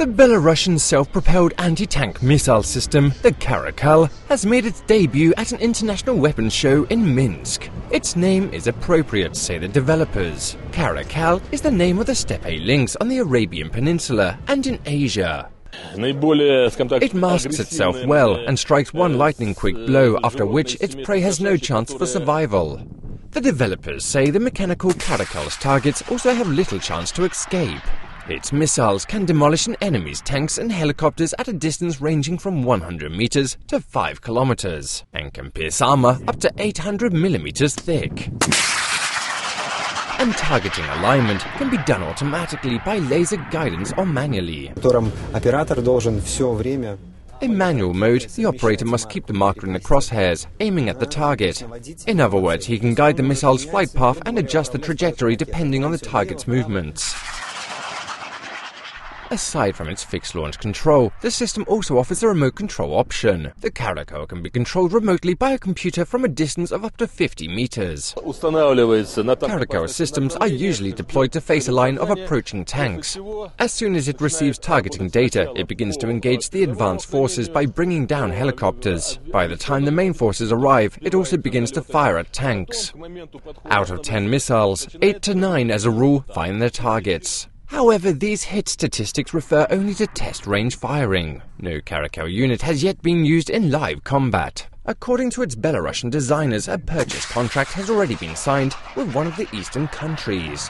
The Belarusian self-propelled anti-tank missile system, the Caracal, has made its debut at an international weapons show in Minsk. Its name is appropriate, say the developers. Caracal is the name of the steppe lynx on the Arabian Peninsula and in Asia. It masks itself well and strikes one lightning-quick blow, after which its prey has no chance for survival. The developers say the mechanical Caracal's targets also have little chance to escape. Its missiles can demolish an enemy's tanks and helicopters at a distance ranging from 100 meters to 5 kilometers, and can pierce armor up to 800 millimeters thick. And targeting alignment can be done automatically by laser guidance or manually. In manual mode, the operator must keep the marker in the crosshairs, aiming at the target. In other words, he can guide the missile's flight path and adjust the trajectory depending on the target's movements. Aside from its fixed launch control, the system also offers a remote control option. The Caracal can be controlled remotely by a computer from a distance of up to 50 meters. Caracal systems are usually deployed to face a line of approaching tanks. As soon as it receives targeting data, it begins to engage the advanced forces by bringing down helicopters. By the time the main forces arrive, it also begins to fire at tanks. Out of 10 missiles, 8 to 9 as a rule find their targets. However, these hit statistics refer only to test range firing. No Caracal unit has yet been used in live combat. According to its Belarusian designers, a purchase contract has already been signed with one of the eastern countries.